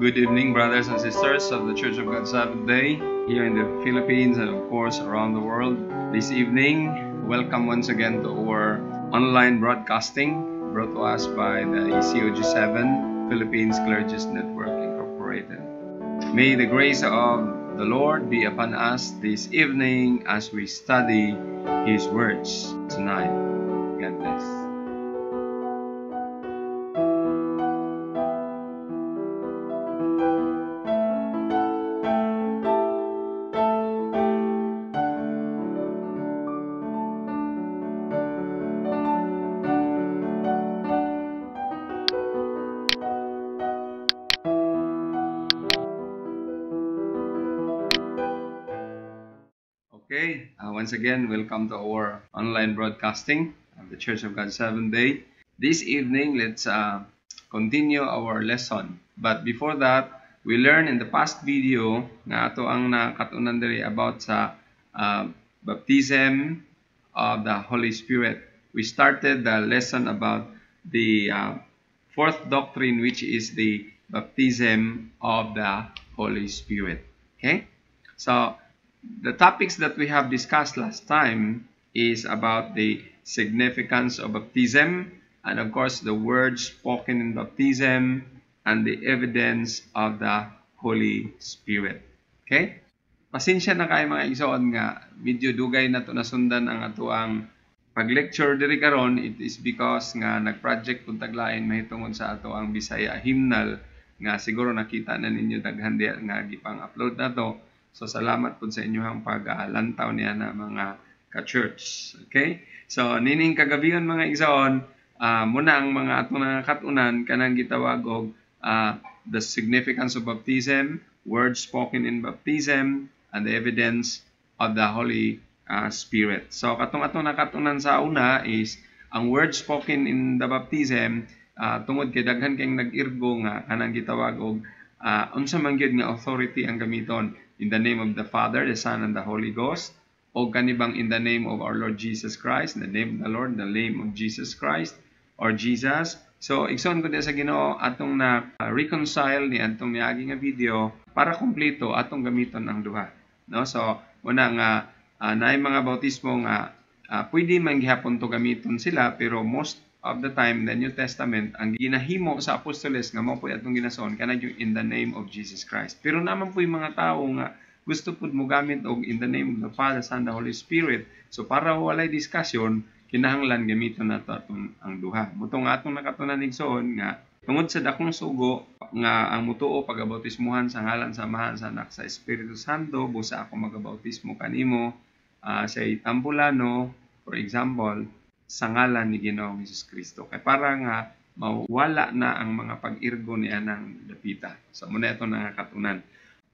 Good evening, brothers and sisters of the Church of God Sabbath Day here in the Philippines and, of course, around the world. This evening, welcome once again to our online broadcasting brought to us by the E ECOG7 Philippines Clergy's Network Incorporated. May the grace of the Lord be upon us this evening as we study His words tonight. God bless. Again, welcome to our online broadcasting of the Church of God Seventh Day. This evening, let's uh, continue our lesson. But before that, we learned in the past video na ato ang nakatunan diri about sa uh, baptism of the Holy Spirit. We started the lesson about the uh, fourth doctrine which is the baptism of the Holy Spirit. Okay? So, the topics that we have discussed last time is about the significance of baptism and of course the words spoken in baptism and the evidence of the Holy Spirit. Okay? Pasensya na kayo mga igsoon nga medyo dugay na to nasundan ang ato ang pag-lecture diri karon it is because nga nag-project pud taglain mahitungod sa ato ang Bisaya hymnal nga siguro nakita na ninyo daghan nga gipang-upload na to So, salamat po sa inyong pag-alantaw niya na mga ka-church. Okay? So, nining kagabihan mga igsoon, uh, muna ang mga atong nakatunan kanang gitawag og uh, the significance of baptism, words spoken in baptism, and the evidence of the Holy uh, Spirit. So, katong atong nakatunan sa una is ang words spoken in the baptism uh, tungod kay daghan kayong nag-irgo nga kanang gitawag og uh, unsa man gyud nga authority ang gamiton in the name of the Father, the Son, and the Holy Ghost, o kanibang in the name of our Lord Jesus Christ, in the name of the Lord, the name of Jesus Christ, or Jesus. So, igsoon ko din sa Ginoo atong na uh, reconcile ni atong niagi nga video para kumpleto atong gamiton ang duha. No? So, una nga uh, naay mga bautismo nga uh, pwede man gihapon to gamiton sila pero most of the time the New Testament ang ginahimo sa apostoles nga mao po atong ginason kana yung in the name of Jesus Christ. Pero naman po mga tao nga gusto pud mo gamit og in the name of the Father, Son, the Holy Spirit. So para walay discussion, kinahanglan gamiton nato atong ang duha. Mutong atong nakatunan igsoon nga tungod sa dakong sugo nga ang mutuo pagabautismuhan sa ngalan samahan sa anak sa Espiritu Santo busa ako magabautismo kanimo uh, sa Tambulano for example sa ngalan ni Ginoong Hesus Kristo. Kay para nga mawala na ang mga pag-irgo ni anang dapita. So muna ito nakakatunan.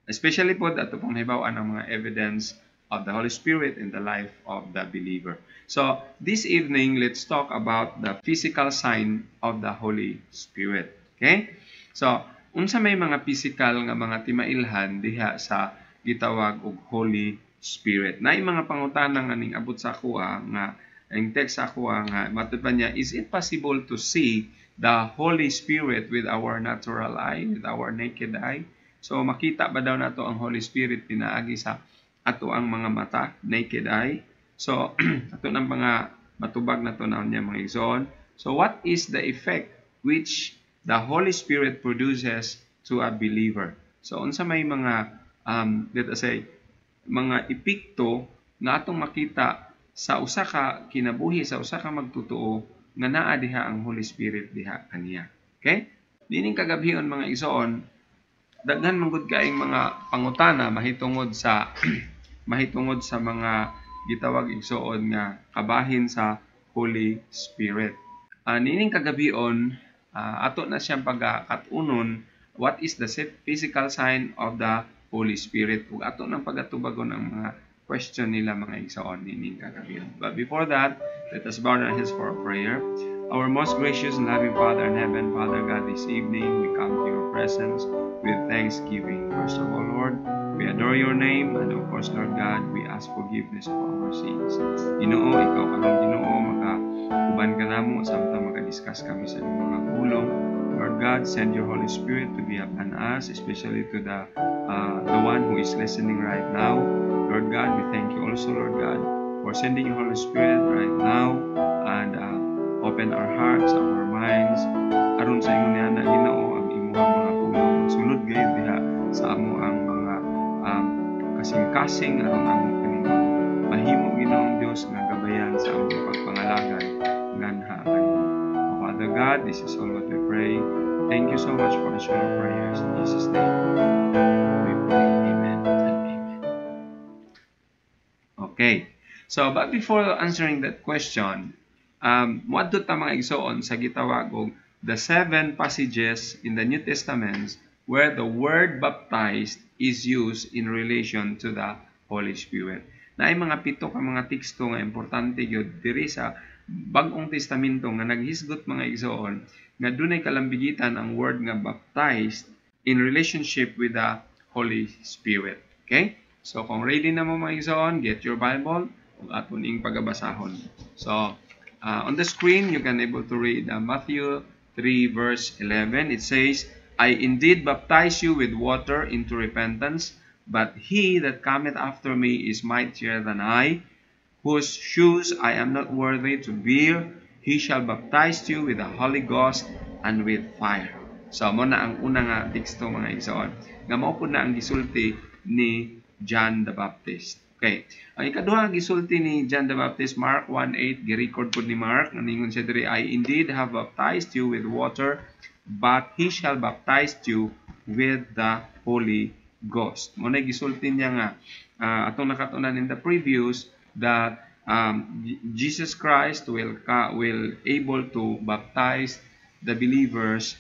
Especially po ato pong hibawan ang mga evidence of the Holy Spirit in the life of the believer. So this evening, let's talk about the physical sign of the Holy Spirit. Okay? So, unsa may mga physical nga mga timailhan diha sa gitawag og Holy Spirit. Naay mga pangutana nga ning abot sa kuha nga ang text ako nga matod pa niya, is it possible to see the Holy Spirit with our natural eye, with our naked eye? So makita ba daw nato ang Holy Spirit pinaagi sa ato ang mga mata, naked eye? So ato nang mga matubag na to na niya mga igsoon. So what is the effect which the Holy Spirit produces to a believer? So unsa may mga um let us say mga epekto nga atong makita sa usa ka kinabuhi sa usa ka magtotoo nga naa diha ang Holy Spirit diha kaniya. Okay? Dining kagabhion mga igsoon, daghan man gud kaayong mga pangutana mahitungod sa mahitungod sa mga gitawag igsoon nga kabahin sa Holy Spirit. Uh, nining kagabhion, uh, ato na siyang pagkatunon what is the physical sign of the Holy Spirit ug ato nang pagatubagon ang mga question nila mga igsoon nining kagabihan. But before that, let us bow our heads for a prayer. Our most gracious and loving Father in heaven, Father God, this evening we come to your presence with thanksgiving. First of all, Lord, we adore your name and of course, Lord God, we ask forgiveness of our sins. Ginoo, ikaw karong Ginoo maka uban ka namo samtang maka-discuss kami sa mga pulong. Lord God, send your Holy Spirit to be upon us, especially to the uh, the one who is listening right now. Lord God, we thank you also, Lord God, for sending your Holy Spirit right now and uh, open our hearts, our minds, aron sa inyo niya na Ginoo ang imuhang mga pulong. Sunod gayud diha sa amo ang mga um, kasing-kasing aron ang mahimo Ginoong Dios nga gabayan sa among pagpangalagan nganha God, this is all what we pray. Thank you so much for show of prayers in Jesus' name. We pray. Amen and amen. Okay. So, but before answering that question, um, what do ta mga igsoon sa gitawag og the seven passages in the New Testament where the word baptized is used in relation to the Holy Spirit. Na mga pito ka mga teksto nga importante gyud diri sa Bagong Testamento nga naghisgot mga igsoon nga dunay kalambigitan ang word nga baptized in relationship with the Holy Spirit. Okay? So kung ready na mo mga igsoon, get your Bible ug aton ing pagabasahon. So uh, on the screen you can able to read uh, Matthew 3 verse 11. It says, I indeed baptize you with water into repentance, but he that cometh after me is mightier than I, whose shoes I am not worthy to bear. He shall baptize you with the Holy Ghost and with fire. So, mo na ang una nga teksto mga igsoon. Nga mao po na ang gisulti ni John the Baptist. Okay. Ang ikaduha nga gisulti ni John the Baptist, Mark 1.8, gi-record po ni Mark, naningon siya diri, I indeed have baptized you with water, but he shall baptize you with the Holy Ghost. Muna gisulti niya nga, uh, atong nakatunan in the previous, that um, Jesus Christ will, will able to baptize the believers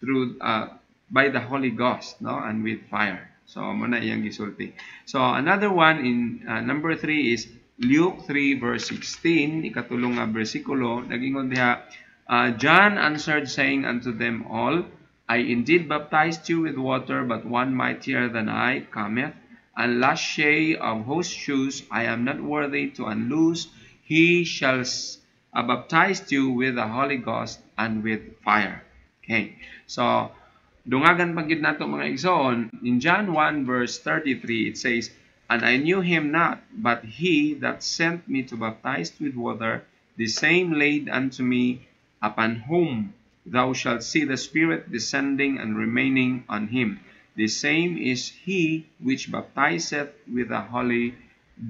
through uh, by the Holy Ghost no and with fire. So muna iyang gisulti. So another one in uh, number 3 is Luke 3 verse 16, ikatulong nga bersikulo, nagingon diha, uh, John answered saying unto them all, I indeed baptized you with water, but one mightier than I cometh, and last shade of whose shoes I am not worthy to unloose. He shall uh, baptize you with the Holy Ghost and with fire. Okay. So, dungagan pagid nato mga igsoon, in John 1 verse 33 it says, And I knew him not, but he that sent me to baptize with water, the same laid unto me, upon whom thou shalt see the Spirit descending and remaining on him. The same is he which baptizeth with the Holy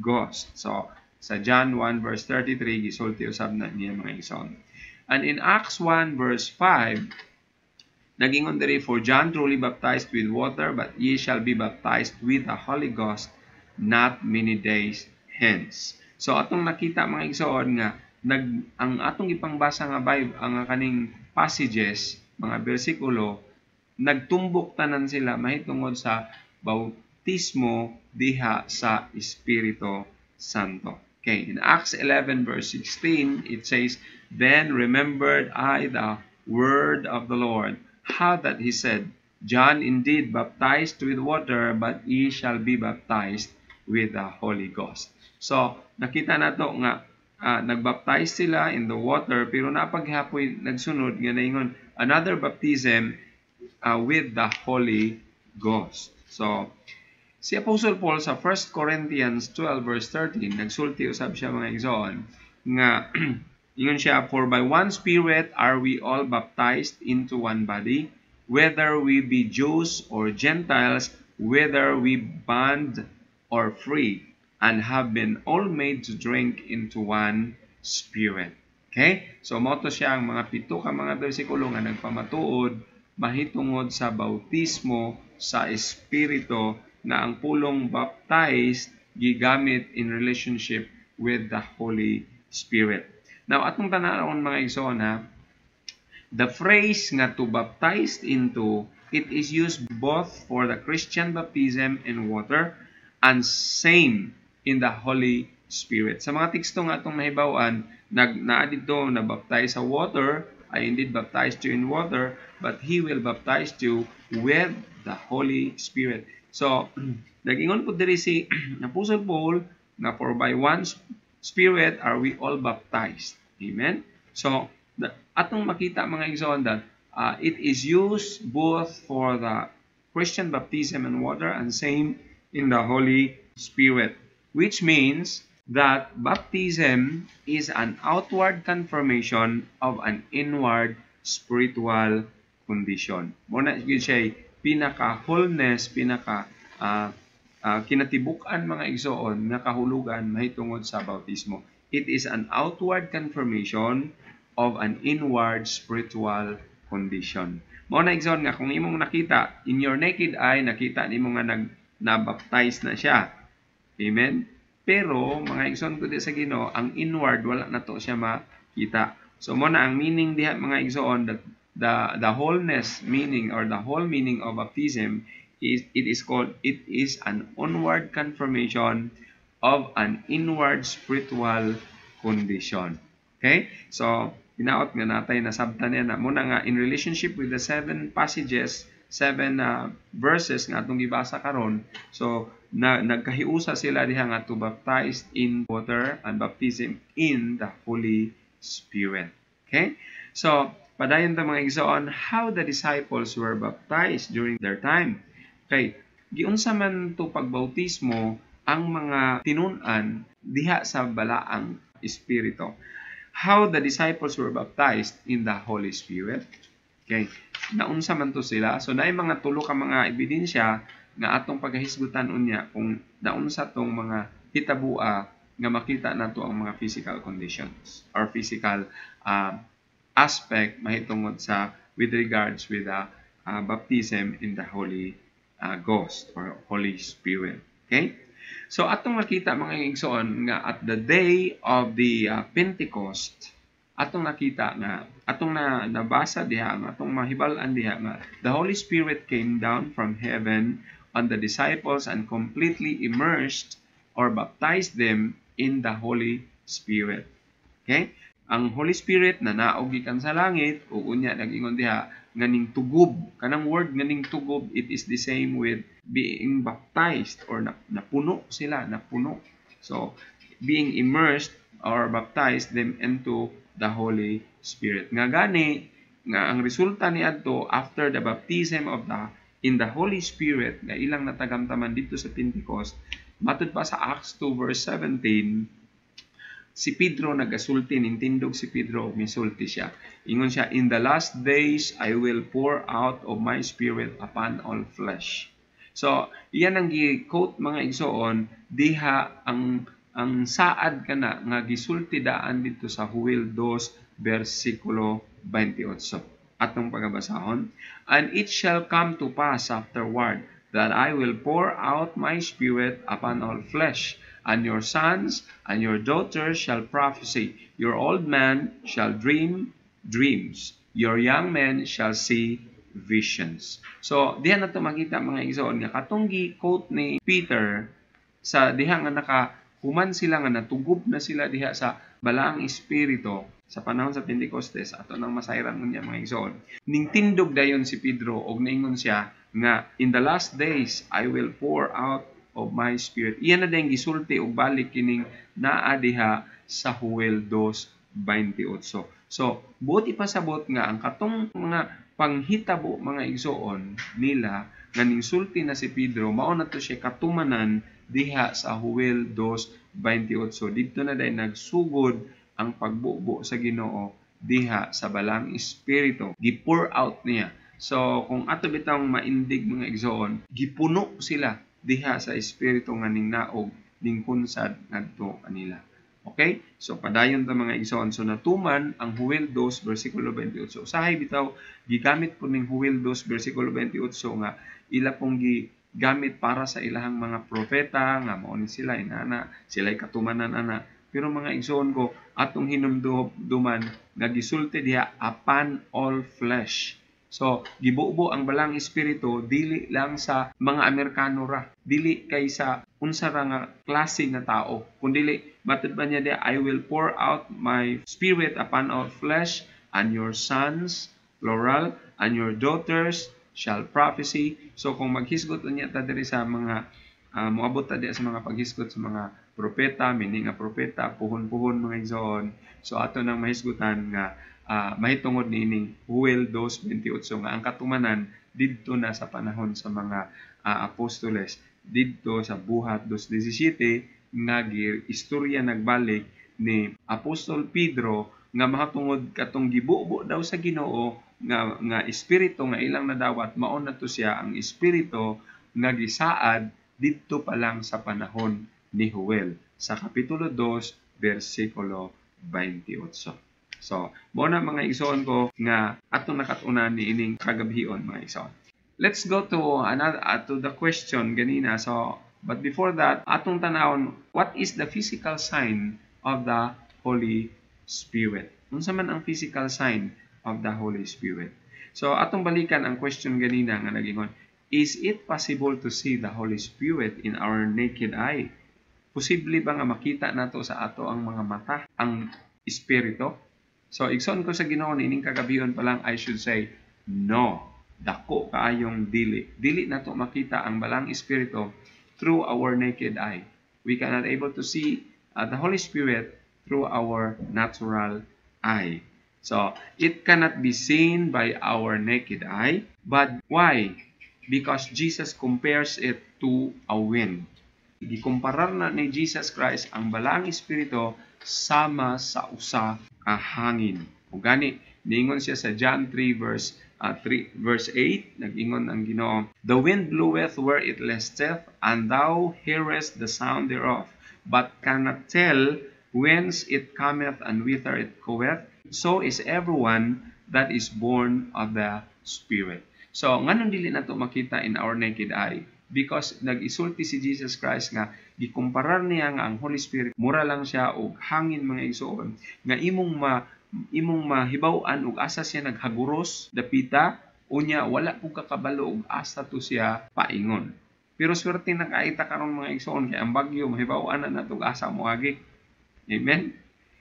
Ghost. So, sa John 1 verse 33, gisulti usab na niya mga igsoon. And in Acts 1 verse 5, Nagingon diri for John truly baptized with water, but ye shall be baptized with the Holy Ghost not many days hence. So atong nakita mga igsoon nga nag ang atong ipangbasa nga Bible ang kaning passages, mga bersikulo nagtumbok tanan sila mahitungod sa bautismo diha sa Espiritu Santo. Okay, in Acts 11 verse 16 it says, Then remembered I the word of the Lord how that he said, John indeed baptized with water, but ye shall be baptized with the Holy Ghost. So, nakita nato nga uh, nagbaptize sila in the water, pero napaghapoy nagsunod nga naingon another baptism uh, with the Holy Ghost. So, si Apostle Paul sa 1 Corinthians 12 verse 13, nagsulti usab siya mga igsoon nga Ingon siya, For by one Spirit are we all baptized into one body, whether we be Jews or Gentiles, whether we bond or free, and have been all made to drink into one Spirit. Okay? So, moto siya ang mga pito ka mga bersikulo nga nagpamatuod mahitungod sa bautismo sa Espiritu na ang pulong baptized gigamit in relationship with the Holy Spirit. Now, atong tanawon mga igsoon ha, the phrase nga to baptized into, it is used both for the Christian baptism in water and same in the Holy Spirit. Sa mga teksto nga atong nahibawan, nag naa dito na baptize sa water, I indeed baptized you in water, but He will baptize you with the Holy Spirit. So, nagingon po diri si Apostle Paul na for by one Spirit are we all baptized. Amen? So, atong makita mga igsoon that uh, it is used both for the Christian baptism in water and same in the Holy Spirit, which means that baptism is an outward confirmation of an inward spiritual condition. Muna yun siya pinaka-wholeness, pinaka uh, uh, kinatibukan mga igsoon nga kahulugan mahitungod sa bautismo. It is an outward confirmation of an inward spiritual condition. Mao na igsoon nga kung imong nakita in your naked eye nakita nimo nga nag nabaptize na siya. Amen. Pero mga igsoon ko sa Ginoo, ang inward wala na to siya makita. So mo na ang meaning diha mga igsoon that the the wholeness meaning or the whole meaning of baptism is it is called it is an onward confirmation of an inward spiritual condition. Okay? So, binaot nga natay na sabtan niya na muna nga in relationship with the seven passages, seven uh, verses nga atong gibasa karon. So, na nagkahiusa sila diha nga to baptize in water and baptism in the Holy Spirit. Okay? So, padayon ta mga igsoon how the disciples were baptized during their time. Okay, giunsa man to pagbautismo ang mga tinunan diha sa balaang espiritu how the disciples were baptized in the Holy Spirit. Okay. Naunsa man to sila. So, naay mga tulo ka mga ebidensya nga atong paghisgutan unya kung naunsa tong mga hitabua nga makita nato ang mga physical conditions or physical uh, aspect mahitungod sa with regards with the uh, baptism in the Holy uh, Ghost or Holy Spirit. Okay? So atong makita mga igsoon nga at the day of the uh, Pentecost atong nakita nga atong na nabasa diha nga atong mahibal-an diha nga the Holy Spirit came down from heaven on the disciples and completely immersed or baptized them in the Holy Spirit. Okay? Ang Holy Spirit na naog gikan sa langit ug unya nagingon diha nganing tugob kanang word nganing tugob it is the same with being baptized or napuno sila, napuno. So, being immersed or baptized them into the Holy Spirit. Nga gani, nga ang resulta ni adto after the baptism of the in the Holy Spirit nga ilang natagamtaman dito sa Pentecost, matud pa sa Acts 2 verse 17, si Pedro nagasulti, nintindog si Pedro, misulti siya. Ingon siya, In the last days, I will pour out of my spirit upon all flesh. So, iyan ang gi-quote mga igsoon diha ang ang saad kana nga gisulti daan dito sa Huwil 2 bersikulo 28. Atong pagabasahon, and it shall come to pass afterward that I will pour out my spirit upon all flesh, and your sons and your daughters shall prophesy, your old man shall dream dreams, your young men shall see visions. So, diha na to makita mga igsoon nga katong gi-quote ni Peter sa diha nga naka human sila nga natugob na sila diha sa balaang espiritu sa panahon sa Pentecostes ato nang masayran niya mga igsoon. Ning tindog dayon si Pedro og naingon siya nga in the last days I will pour out of my spirit. Iyan na dayong gisulti og balik kining naa diha sa Joel 2:28. So, buti pasabot nga ang katong mga panghitabo mga igsoon nila nga sulti na si Pedro mao na to siya katumanan diha sa Huwel 2:28 didto na day nagsugod ang pagbubo sa Ginoo diha sa balang espiritu gi-pour out niya so kung ato bitang maindig mga igsoon gipuno sila diha sa espiritu nga ning naog ning kunsad ngadto kanila Okay? So, padayon ta mga igsoon. So, natuman ang Huwel 2, versikulo 28. So, usahay bitaw, gigamit po ning Huwel 2, versikulo 28 nga ila pong gigamit para sa ilahang mga propeta, nga mao ni sila, inana, sila katumanan ana. Pero mga igsoon ko, atong hinumduman, nga gisulti diha upon all flesh. So, gibubo ang balang espiritu dili lang sa mga Amerikano ra, dili kay sa unsa ra nga klase nga tao, kundi matud ba niya di, I will pour out my spirit upon all flesh, and your sons, plural, and your daughters shall prophesy. So, kung maghisgot niya ta diri sa mga uh, moabot ta sa mga paghisgot sa mga propeta, mini nga propeta, puhon-puhon mga igsoon. So ato nang mahisgutan nga uh, mahitungod niining Huel 2:28 nga ang katumanan didto na sa panahon sa mga uh, apostoles. Didto sa buhat 2:17 nga istorya nagbalik ni Apostol Pedro nga makatungod katong gibubo daw sa Ginoo nga nga espiritu nga ilang nadawat. Mao na to siya ang espiritu nga gisaad didto pa lang sa panahon ni Joel sa kapitulo 2 bersikulo 28. So, mo na mga igsoon ko nga atong nakatunan ni ining kagabhion mga igsoon. Let's go to another uh, to the question ganina. So, but before that, atong tanawon what is the physical sign of the Holy Spirit? Unsa man ang physical sign of the Holy Spirit? So, atong balikan ang question ganina nga nagingon, is it possible to see the Holy Spirit in our naked eye? Posible ba nga makita nato sa ato ang mga mata ang Espiritu? So, igsoon ko sa Ginoo ining kagabion pa lang, I should say, no. Dako kaayong dili. Dili na to makita ang balang Espiritu through our naked eye. We cannot able to see uh, the Holy Spirit through our natural eye. So, it cannot be seen by our naked eye. But why? Because Jesus compares it to a wind. Gikumparar na ni Jesus Christ ang balang Espiritu sama sa usa ka hangin. O gani, niingon siya sa John 3 verse uh, 3 verse 8, nag-ingon ang Ginoo, The wind bloweth where it listeth, and thou hearest the sound thereof, but cannot tell whence it cometh and whither it goeth. So is everyone that is born of the Spirit. So, nganon dili nato makita in our naked eye because nag-isulti si Jesus Christ nga gikumparar niya nga ang Holy Spirit mura lang siya og hangin mga igsoon nga imong ma imong mahibaw-an og asa siya naghaguros dapita unya wala pug kakabalo og asa to siya paingon. Pero swerte na kaita karon mga igsoon kay ang bagyo mahibaw-an na natog asa mo agi. Amen?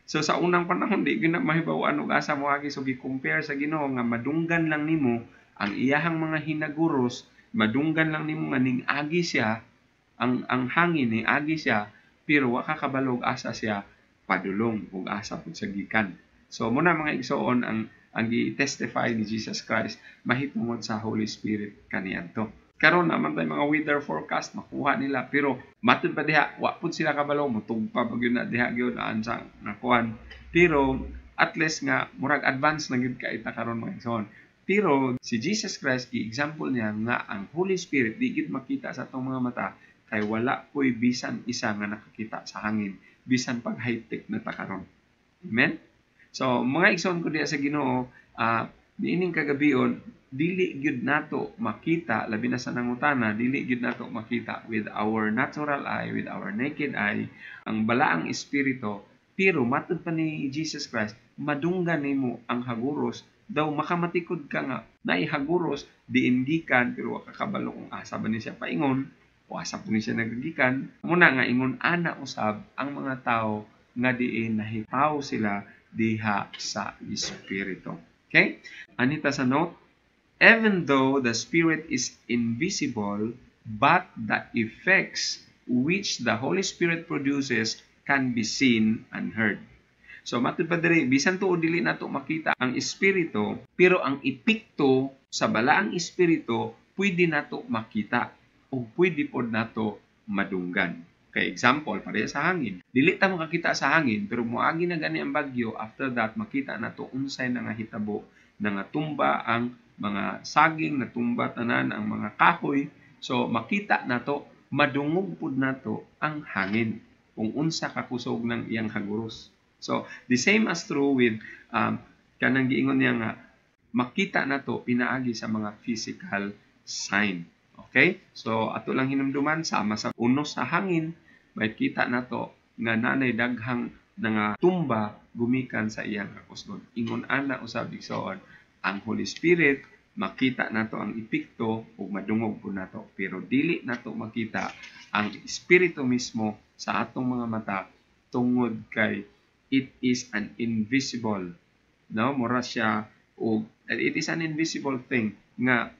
So sa unang panahon di gyud mahibaw-an og asa mo agi. So gi-compare sa Ginoo nga madunggan lang nimo ang iyahang mga hinaguros madunggan lang nimo nga agi siya. Ang ang hangin ni agi siya pero wa ka kabalog asa siya padulong ug asa pud sa gikan. So muna mga igsoon ang ang gi-testify ni Jesus Christ mahitungod sa Holy Spirit kaniadto karon naman tay mga weather forecast makuha nila pero matud pa diha wa pud sila kabalo mutugpa pag yun na diha gyud an sa nakuan. Pero at least nga murag advance na gyud ka ita karon mga igsoon pero si Jesus Christ, i-example niya nga ang Holy Spirit, di gid makita sa atong mga mata, kay wala ko'y bisan isa nga nakakita sa hangin, bisan pag high-tech na takaron. Amen? So, mga igsoon ko diya sa Ginoo, uh, niining kagabion, dili gyud nato makita labi na sa nangutana dili gyud nato makita with our natural eye with our naked eye ang balaang espiritu pero matud pa ni Jesus Christ madunggan nimo ang haguros daw makamatikod ka nga naihaguros diindikan pero kakabalo kung asa ba ni siya paingon o asa po ni siya nagagikan. Muna nga ingon ana usab ang mga tao nga diin nahitaw sila diha sa espiritu. Okay? Anita sa note even though the spirit is invisible but the effects which the Holy Spirit produces can be seen and heard. So matud pa diri bisan tuod dili nato makita ang espiritu pero ang epekto sa balaang espiritu pwede nato makita o pwede pod nato madunggan. Kay example pareha sa hangin. Dili ta makakita sa hangin pero moagi na gani ang bagyo after that makita nato unsay nga hitabo nga tumba ang mga saging natumba tanan ang mga kahoy. So makita nato madungog pud nato ang hangin kung unsa ka kusog ng iyang haguros. So, the same as true with um, kanang giingon niya nga makita na to pinaagi sa mga physical sign. Okay? So, ato lang hinumduman sama sa unos sa hangin, may kita na to nga nanay daghang nga tumba gumikan sa iyang kakusgon. Ingon ana usab igsoon ang Holy Spirit makita nato ang epekto ug madungog po nato pero dili nato makita ang espiritu mismo sa atong mga mata tungod kay it is an invisible no mura siya o it is an invisible thing nga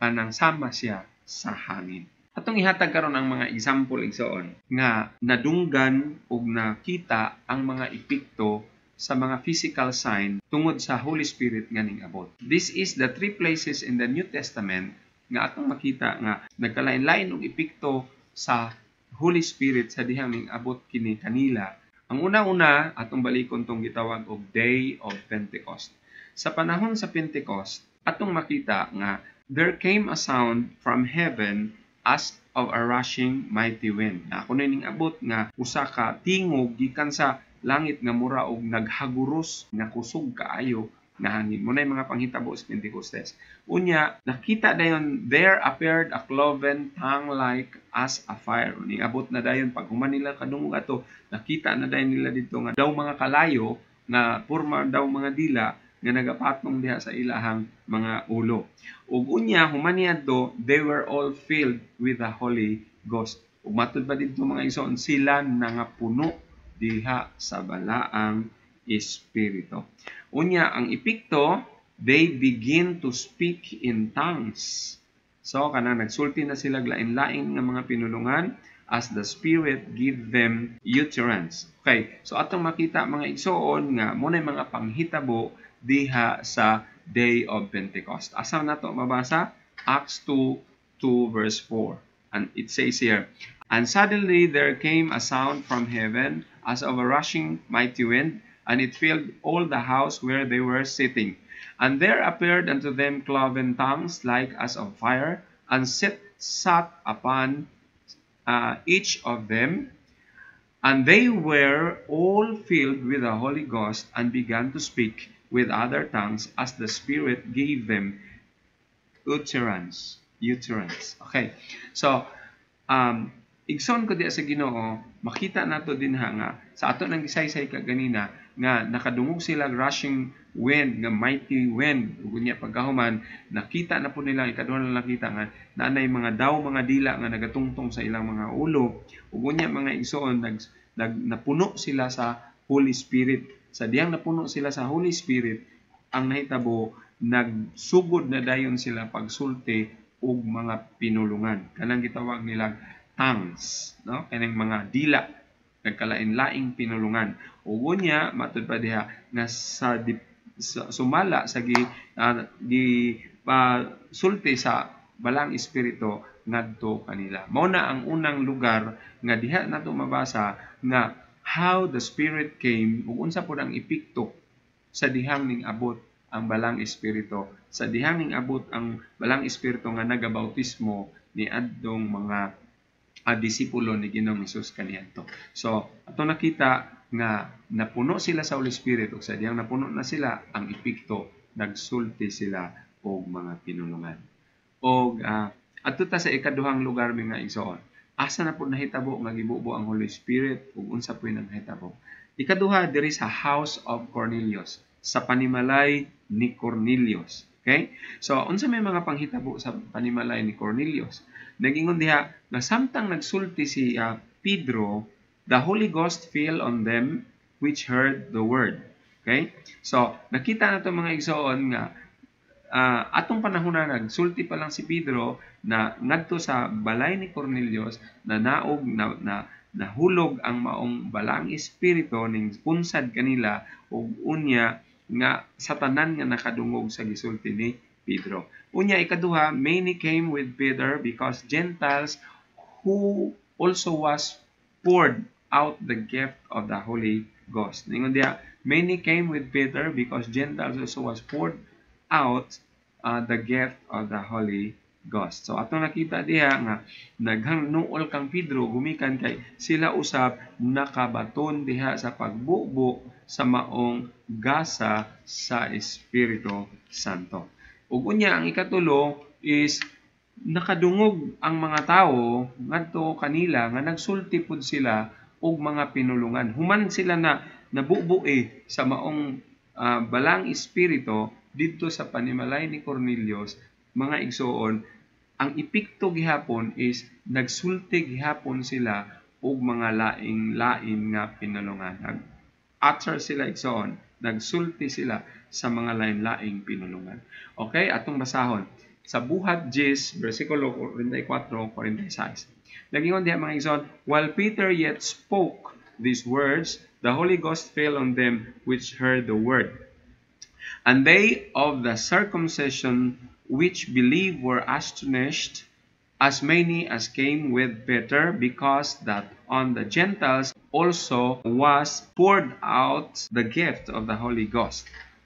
kanang sama siya sa hangin Atong ihatag karon ang mga example igsoon nga nadunggan ug nakita ang mga epekto sa mga physical sign tungod sa Holy Spirit nga ning abot. This is the three places in the New Testament nga atong makita nga nagkalain-lain og epekto sa Holy Spirit sa dihang ning abot kini kanila. Ang una-una atong balikon tong gitawag og Day of Pentecost. Sa panahon sa Pentecost, atong makita nga there came a sound from heaven as of a rushing mighty wind. Na kuno ning abot nga usa ka tingog gikan sa langit nga mura og naghaguros nga kusog kaayo nga hangin. Muna mga panghitabo sa Pentecostes. Unya, nakita dayon, there appeared a cloven tongue like as a fire. Ning abot na dayon, pag human nila kadungog ato, nakita na dayon nila dito nga daw mga kalayo, nga purma daw mga dila, nga nagapatong diha sa ilahang mga ulo. Ug unya human niadto they were all filled with the Holy Ghost. Ug matud pa didto mga igsoon sila nangapuno diha sa balaang espiritu. Unya ang epekto they begin to speak in tongues. So kanang nagsulti na sila lain-lain nga mga pinulungan as the Spirit give them utterance. Okay, so atong makita mga igsoon nga mo mga panghitabo diha sa Day of Pentecost. Asa na to mabasa? Acts 2, 2 verse 4. And it says here, And suddenly there came a sound from heaven as of a rushing mighty wind, and it filled all the house where they were sitting. And there appeared unto them cloven tongues like as of fire, and set sat upon uh, each of them. And they were all filled with the Holy Ghost, and began to speak with other tongues as the Spirit gave them utterance. Utterance. Okay. So, um, igsoon ko diya sa Ginoo, makita nato din ha nga sa ato nang gisaysay ka ganina nga nakadungog sila rushing wind nga mighty wind ug niya pagkahuman nakita na po nila ikaduha na nakita nga naanay mga daw mga dila nga nagatungtong sa ilang mga ulo ug mga igsoon nag, nag napuno sila sa Holy Spirit sa diyang napuno sila sa Holy Spirit, ang nahitabo, nagsugod na dayon sila pagsulti og mga pinulungan. Kanang gitawag nilang tongues, no? Kanang mga dila nagkalain-laing pinulungan. Ugo niya matud pa diha nga sa, sa sumala sa gi uh, di pa sulti sa balang espiritu ngadto kanila. Mao na ang unang lugar nga diha nato mabasa nga how the Spirit came ug unsa pod ang epekto sa dihang ning abot ang balang espiritu sa dihang ning abot ang balang espiritu nga nagabautismo ni adtong mga uh, disipulo ni Ginoong Hesus kaniadto. So, ato nakita nga napuno sila sa Holy Spirit ug sa dihang napuno na sila ang epekto nagsulti sila og mga pinulungan. Og uh, adto ta sa ikaduhang lugar mga igsoon asa na po nahitabo nga gibubo ang Holy Spirit ug unsa po nahitabo. Ikaduha diri sa house of Cornelius sa panimalay ni Cornelius. Okay? So unsa may mga panghitabo sa panimalay ni Cornelius? Nagingon diha nga samtang nagsulti si uh, Pedro, the Holy Ghost fell on them which heard the word. Okay? So nakita nato mga igsoon nga uh, atong panahon na nagsulti pa lang si Pedro na ngadto sa balay ni Cornelius na naog na, na nahulog ang maong balang espiritu ning punsad kanila ug unya nga sa tanan nga nakadungog sa gisulti ni Pedro. Unya ikaduha, many came with Peter because Gentiles who also was poured out the gift of the Holy Ghost. Ningon dia, many came with Peter because Gentiles also was poured out uh, the gift of the Holy Ghost. So ato nakita diha nga naghangnuol kang Pedro gumikan kay sila usab nakabaton diha sa pagbubo sa maong gasa sa Espiritu Santo. Ug unya ang ikatulo is nakadungog ang mga tao ngadto kanila nga nagsulti pud sila og mga pinulungan. Human sila na nabubue sa maong uh, balang espiritu dito sa panimalay ni Cornelius, mga igsoon, ang epekto gihapon is nagsulti gihapon sila og mga laing-lain nga pinulungan. Nag-utter sila igsoon, nagsulti sila sa mga lain-laing pinulungan. Okay, atong basahon. sa buhat 10 versikulo 44 46. Nagingon diha mga igsoon, while Peter yet spoke these words, the Holy Ghost fell on them which heard the word. And they of the circumcision which believed were astonished, as many as came with Peter, because that on the Gentiles also was poured out the gift of the Holy Ghost.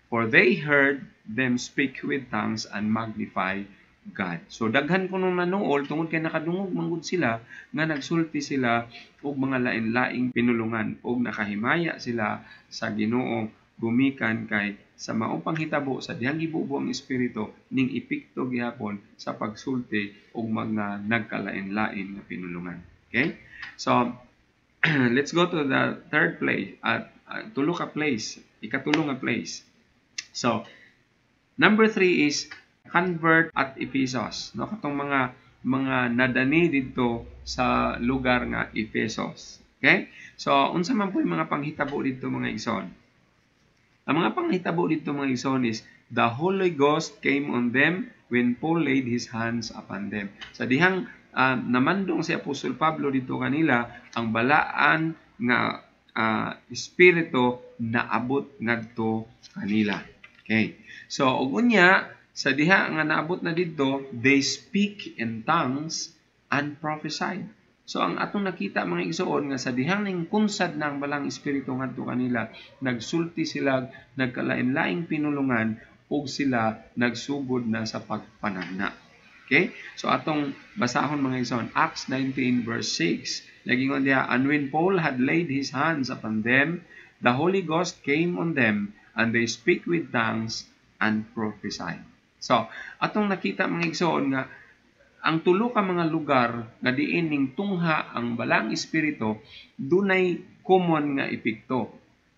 For they heard them speak with tongues and magnify God. So daghan ko nung nanuol tungod kay nakadungog manggod sila nga nagsulti sila og mga lain-laing pinulungan og nakahimaya sila sa Ginoo gumikan kay sa maong panghitabo sa dihang gibubo ang espiritu ning ipikto gihapon sa pagsulti og mga nagkalain-lain nga pinulungan. Okay? So let's go to the third place at uh, tulo ka place, ikatulo nga place. So, number three is convert at Ephesus. No? Katong mga mga nadani dito sa lugar nga Ephesus. Okay? So, unsa man po yung mga panghitabo dito mga igsoon? Ang mga panghitabo dito mga igsoon is the Holy Ghost came on them when Paul laid his hands upon them. Sa dihang uh, namandong si Apostol Pablo dito kanila, ang balaan nga uh, espiritu naabot ngadto kanila. Okay. So, ug unya sa diha nga naabot na didto, they speak in tongues and prophesy. So ang atong nakita mga igsoon nga sa dihang ning kunsad ng balang espiritu ngadto kanila, nagsulti sila, nagkalain-laing pinulungan ug sila nagsugod na sa pagpanagna. Okay? So atong basahon mga igsoon, Acts 19 verse 6. Nagingon diha, and when Paul had laid his hands upon them, the Holy Ghost came on them and they speak with tongues and prophesy. So, atong nakita mga igsoon nga ang tulo ka mga lugar nga diin ning tungha ang balang espiritu dunay common nga epekto.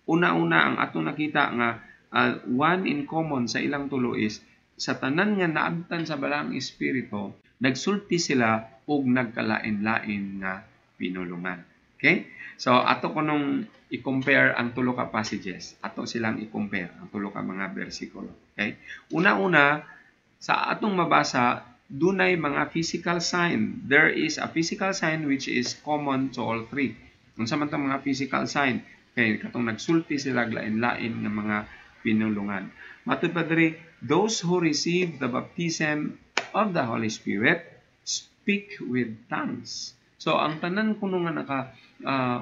Una-una ang atong nakita nga uh, one in common sa ilang tulo is sa tanan nga naabtan sa balang espiritu nagsulti sila og nagkalain-lain nga pinulungan. Okay? So, ato ko nung i-compare ang tulo ka passages. Ato silang i-compare ang tulo ka mga bersikulo. Okay? Una-una, sa atong mabasa, dunay mga physical sign. There is a physical sign which is common to all three. Unsa man mga physical sign? Kay katong nagsulti sila lain-lain nga mga pinulungan. Matud pa diri, those who receive the baptism of the Holy Spirit speak with tongues. So ang tanan kuno nga naka uh,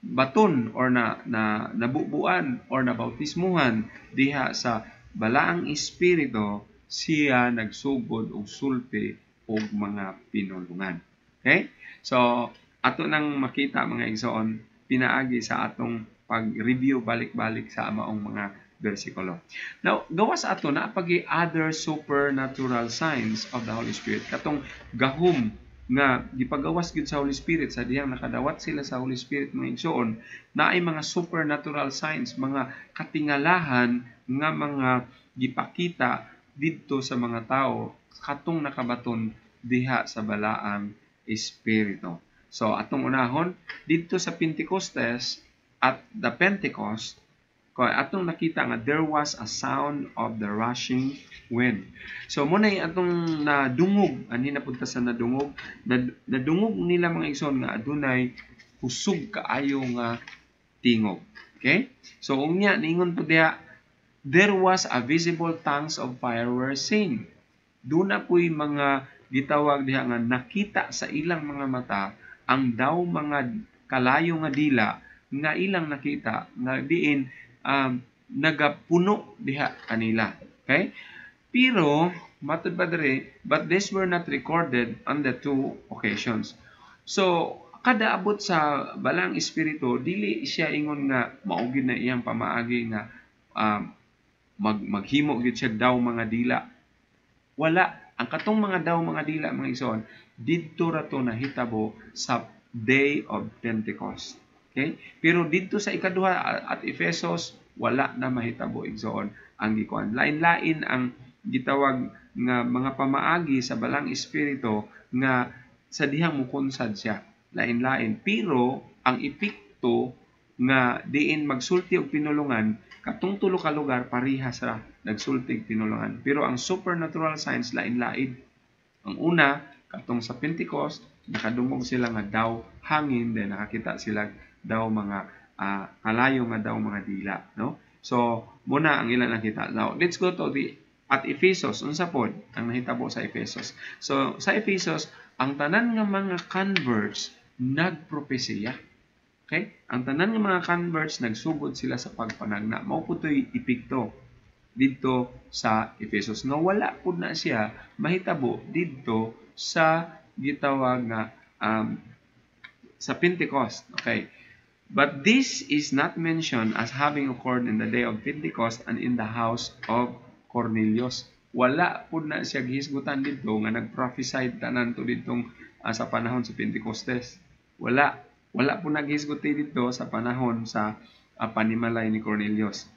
baton or na, na nabubuan or nabautismuhan diha sa balaang espiritu siya nagsugod og sulti og mga pinulungan. Okay? So ato nang makita mga igsoon pinaagi sa atong pag-review balik-balik sa maong mga bersikulo. Now, gawas ato na pagi other supernatural signs of the Holy Spirit katong gahom nga gipagawas gid sa Holy Spirit sa diyang nakadawat sila sa Holy Spirit mga igsoon na ay mga supernatural signs mga katingalahan nga mga gipakita didto sa mga tao katong nakabaton diha sa balaang espiritu so atong unahon didto sa Pentecostes at the Pentecost kaya atong nakita nga there was a sound of the rushing wind. So mo na atong nadungog ani na punta sa nadungog, nad, nadungog nila mga igsoon nga adunay husog kaayo nga tingog. Okay? So unya ningon po diha there was a visible tongues of fire were seen. Doon na po'y mga gitawag diha nga nakita sa ilang mga mata ang daw mga kalayo nga dila nga ilang nakita nga diin um, nagapuno diha kanila. Okay? Pero, matud ba but this were not recorded on the two occasions. So, kada abot sa balang espiritu, dili siya ingon nga maugid na iyang pamaagi nga um, mag maghimo gid siya daw mga dila. Wala ang katong mga daw mga dila mga ison didto ra to nahitabo sa day of Pentecost. Okay? Pero dito sa ikaduha at Efesos, wala na mahitabo igsoon ang gikuan. Lain-lain ang gitawag nga mga pamaagi sa balang espiritu nga sa dihang mukonsad siya. Lain-lain. Pero ang epekto nga diin magsulti og pinulungan katong tulo ka lugar parihas ra nagsulti og pinulungan. Pero ang supernatural signs lain-lain. Ang una, katong sa Pentecost, nakadungog sila nga daw hangin, then nakakita sila daw mga uh, kalayo nga daw mga dila, no? So, muna ang ilan nakita. Now, let's go to the at Ephesus, unsa pod ang nahitabo sa Ephesus. So, sa Ephesus, ang tanan nga mga converts nagpropesiya. Okay? Ang tanan nga mga converts nagsugod sila sa pagpanagna. Mao po ipikto dito sa Ephesus. No wala pud na siya mahitabo dito sa gitawag nga um, sa Pentecost. Okay? But this is not mentioned as having occurred in the day of Pentecost and in the house of Cornelius. Wala po na siya gihisgutan dito nga nag-prophesy tanan to ditong uh, sa panahon sa Pentecostes. Wala. Wala po naghisguti dito sa panahon sa uh, panimalay ni Cornelius.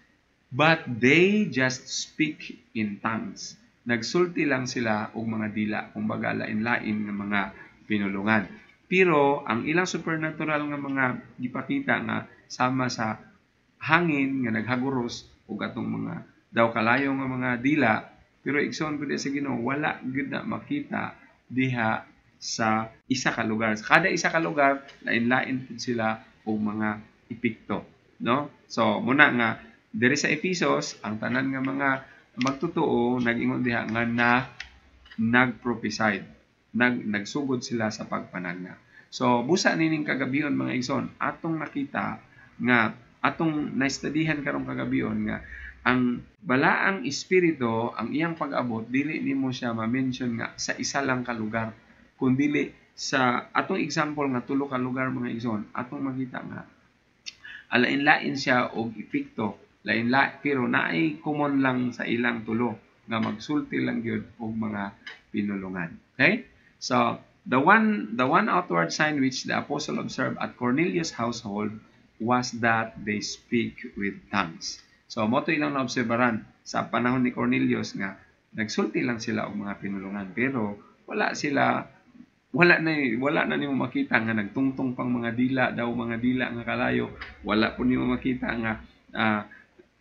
But they just speak in tongues. Nagsulti lang sila og mga dila, kumbaga lain-lain nga mga pinulungan. Pero ang ilang supernatural nga mga gipakita nga sama sa hangin nga naghaguros ug atong mga daw kalayo nga mga dila pero igsoon ko sa Ginoo wala gud na makita diha sa isa ka lugar. Kada isa ka lugar lain-lain pud sila og mga epekto, no? So muna nga diri sa Ephesus ang tanan nga mga magtutuo nag-ingon diha nga na nagprophesy. Nag nagsugod sila sa pagpanagna. So busa nining kagabion mga igsoon atong nakita nga atong naistudihan karong kagabion nga ang balaang espiritu ang iyang pag-abot dili nimo siya ma-mention nga sa isa lang ka lugar kundi sa atong example nga tulo ka lugar mga igsoon atong makita nga alain-lain siya og epekto lain la pero naay common lang sa ilang tulo nga magsulti lang gyud og mga pinulungan. Okay? So the one the one outward sign which the apostle observed at Cornelius household was that they speak with tongues. So, mo to ilang naobserbaran sa panahon ni Cornelius nga nagsulti lang sila og mga pinulungan pero wala sila wala na wala na nimo makita nga nagtungtong pang mga dila daw mga dila nga kalayo. Wala po nimo makita nga uh,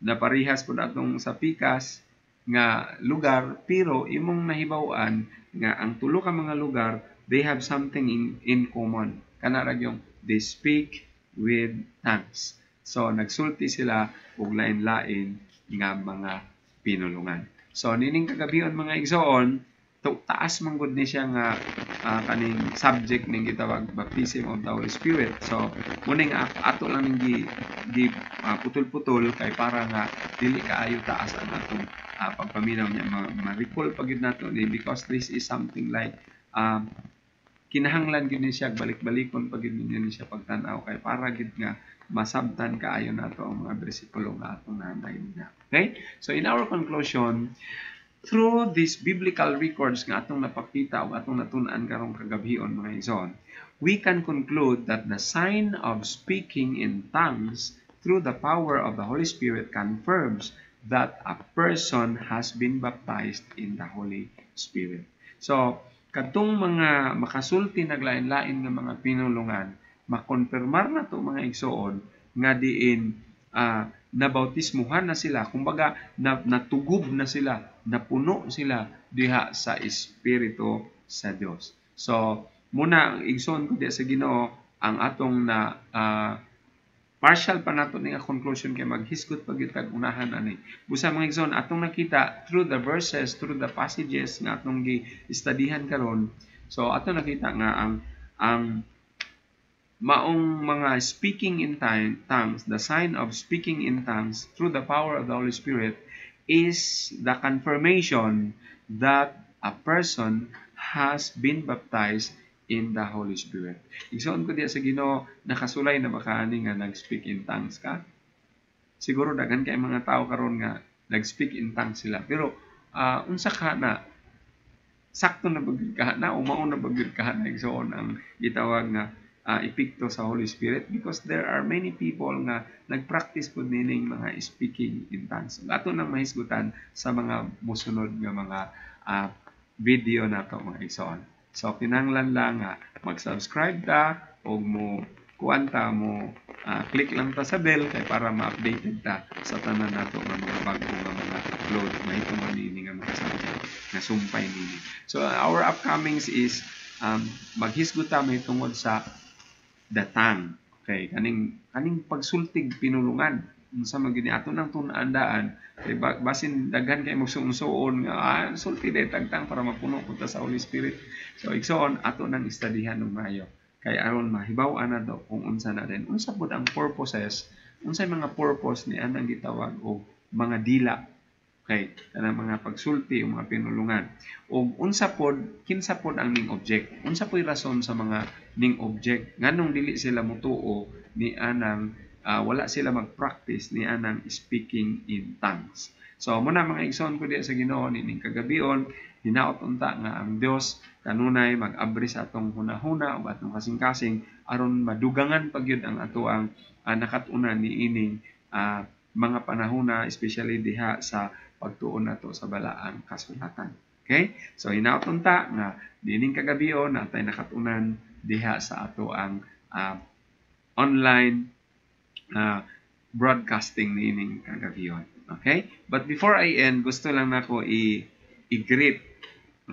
naparihas po atong sa pikas nga lugar. Pero imong nahibaw-an nga ang tulo ka mga lugar they have something in in common. Kana ra yung they speak with tongues. So, nagsulti sila og lain-lain nga mga pinulungan. So, nining kagabion mga igsoon, to, taas man gud ni siya nga uh, kaning subject ning gitawag baptism of the Holy Spirit. So, muning ato lang ning gi, gi uh, putol-putol kay para nga dili kaayo taas ang atong uh, pagpaminaw niya ma-recall ma pagid nato ni because this is something like um, kinahanglan gid ni siya balik-balikon pagid ni siya pagtan-aw kay para gid nga masabtan kaayo nato ang mga bersikulo nga atong nandayon na. Okay? So in our conclusion, through these biblical records nga atong napakita o atong natun-an karong kagabhion mga igsoon, we can conclude that the sign of speaking in tongues through the power of the Holy Spirit confirms that a person has been baptized in the Holy Spirit. So, katong mga makasulti naglain-lain nga mga pinulungan, makonfirmar na to mga igsoon nga diin uh, nabautismuhan na sila. Kumbaga na, natugob na sila. Napuno sila diha sa espiritu sa Dios so muna ang igsoon ko diha sa Ginoo ang atong na uh, partial pa nato nga conclusion kay maghisgot pag tag unahan ani. Busa mga igsoon atong nakita through the verses through the passages nga atong gi-studyhan karon. So atong nakita nga ang ang maong mga speaking in tongues, the sign of speaking in tongues through the power of the Holy Spirit is the confirmation that a person has been baptized in the Holy Spirit. Igsoon ko diya sa Ginoo nakasulay na baka ani nga nag-speak in tongues ka. Siguro daghan kay mga tao karon nga nag-speak in tongues sila. Pero uh, unsa ka na sakto na bagid ka na o mao na bagid ka na igsoon ang gitawag nga uh, epekto sa Holy Spirit because there are many people nga nagpractice po nining mga speaking in tongues. Ato nang mahisgutan sa mga musunod nga mga uh, video na to mga igsoon. So kinahanglan lang nga mag-subscribe ta o mo kuanta mo uh, click lang ta sa bell kay para ma-updated ta sa tanan nato nga mga bago nga mga upload mahitong manini nga mga subject nga sumpay nini so our upcomings is um, maghisgot ta mahitungod sa datang. Okay kaning kaning pagsultig pinulungan unsa man gini ato nang tunandaan kay basin daghan kay magsuon nga ah, sulti day tagtang para mapuno punta sa Holy Spirit. So igsoon ato nang istadihan ng mayo. Kay aron mahibaw na daw kung unsa na rin. Unsa pud ang purposes unsay mga purpose ni anang gitawag og mga dila okay kanang mga pagsulti o mga pinulungan. Ug unsa pod kinsa pod ang ning object? Unsa po'y rason sa mga ning object? Nganong dili sila mutuo ni anang uh, wala sila mag-practice ni anang speaking in tongues. So muna mga igsoon ko diya sa Ginoo nining kagabion hinaot unta nga ang Dios kanunay mag-abri sa atong hunahuna o atong kasing-kasing aron madugangan pagyud ang ato ang uh, nakatuna ni ining uh, mga panahona especially diha sa pagtuon nato sa balaang kasulatan. Okay? So hinaot unta nga dining kagabion natay nakatunan diha sa ato ang uh, online uh, broadcasting nining kagabiyon. Okay? But before I end, gusto lang nako i i-greet.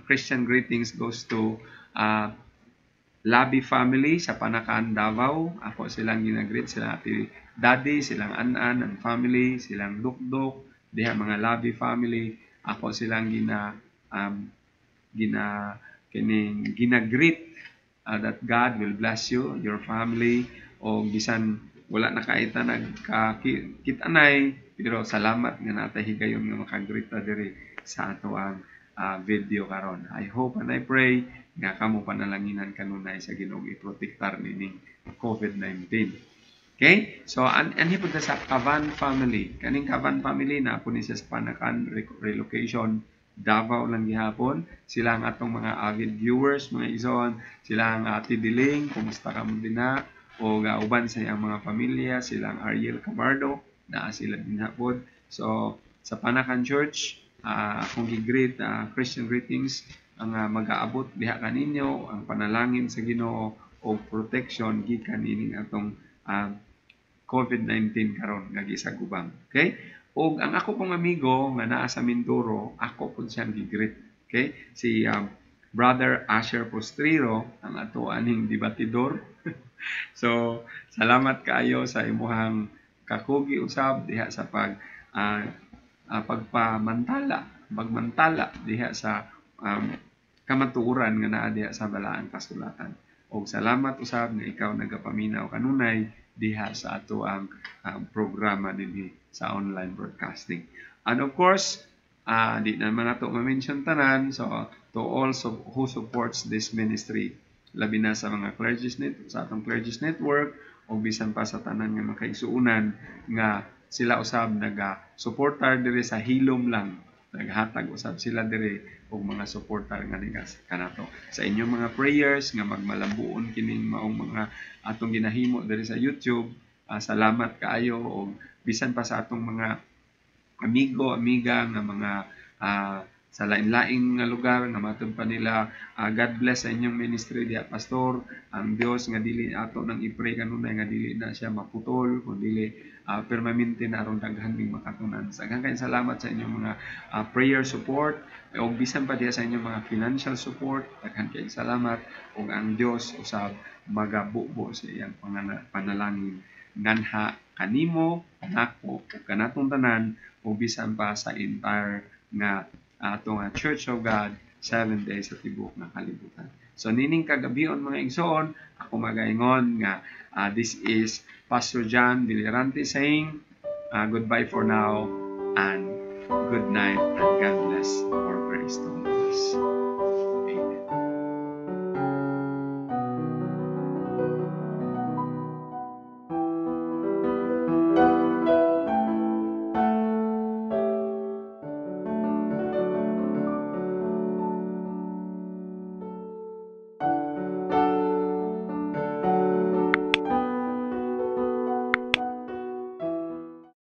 Christian greetings goes to uh, Labi family sa Panakaan, Davao. Ako silang ginagreet, sila ati Daddy, silang Anan and family, silang Dukduk, diha mga Labi family. Ako silang gina um, gina kining ginagreet uh, that God will bless you, your family, o bisan wala na kaita nagkakitanay pero salamat nga natay higayon nga makagrita diri sa ato ang uh, video karon. I hope and I pray nga kamo panalanginan kanunay sa Ginoo iprotektar nining COVID-19. Okay? So, an anhi po sa Kavan family. Kaning Kavan family na po sa Panakan relocation Davao lang gihapon. Sila ang atong mga avid viewers, mga ison. Sila ang ati Diling. Kumusta ka mo din na? o uh, uban sa iyang mga pamilya silang Ariel Camardo na sila din hapon so sa Panakan Church uh, akong gi-greet uh, Christian greetings ang uh, mag-aabot diha kaninyo ang panalangin sa Ginoo o protection gikan ining atong uh, COVID-19 karon nga gisagubang. Okay? Og ang ako pong amigo nga naa sa Mindoro ako pud siyang gi-greet. Okay? Si um, Brother Asher Postrero ang ato aning debatidor. So salamat kaayo sa imuhang kakugi usab diha sa pag uh, uh, pagpamantala pagmantala diha sa um, kamatuoran nga naa diha sa balaang kasulatan. Og salamat usab nga ikaw nagapaminaw kanunay diha sa ato ang um, programa dinhi sa online broadcasting. And of course uh, di naman nato ma-mention tanan so to all so, who supports this ministry labi na sa mga clergies net sa atong clergies network o bisan pa sa tanan nga makaisuunan nga sila usab naga supporter dire sa hilom lang naghatag usab sila dire og mga supporter nga nigas kanato. Sa inyong mga prayers nga magmalambuon kining maong mga atong ginahimo dire sa YouTube uh, salamat kaayo og bisan pa sa atong mga amigo amiga nga mga uh, sa lain-laing nga lugar nga matod pa nila. Uh, God bless sa inyong ministry diha pastor. Ang Dios nga dili ato nang i-pray kanunay nga dili na siya maputol kun dili uh, permanente na aron daghan ning makatunan. Sa kay salamat sa inyong mga uh, prayer support. O bisan pa diha sa inyong mga financial support daghan kay salamat. Ug ang Dios usab magabubo sa iyang panalangin. Nganha kanimo kanako ug kanatong tanan o bisan pa sa entire nga atong uh, Church of God seven days sa tibok ng kalibutan. So nining kagabion mga igsoon, ako magaingon nga uh, this is Pastor John Villarante saying uh, goodbye for now and good night and God bless for grace to us.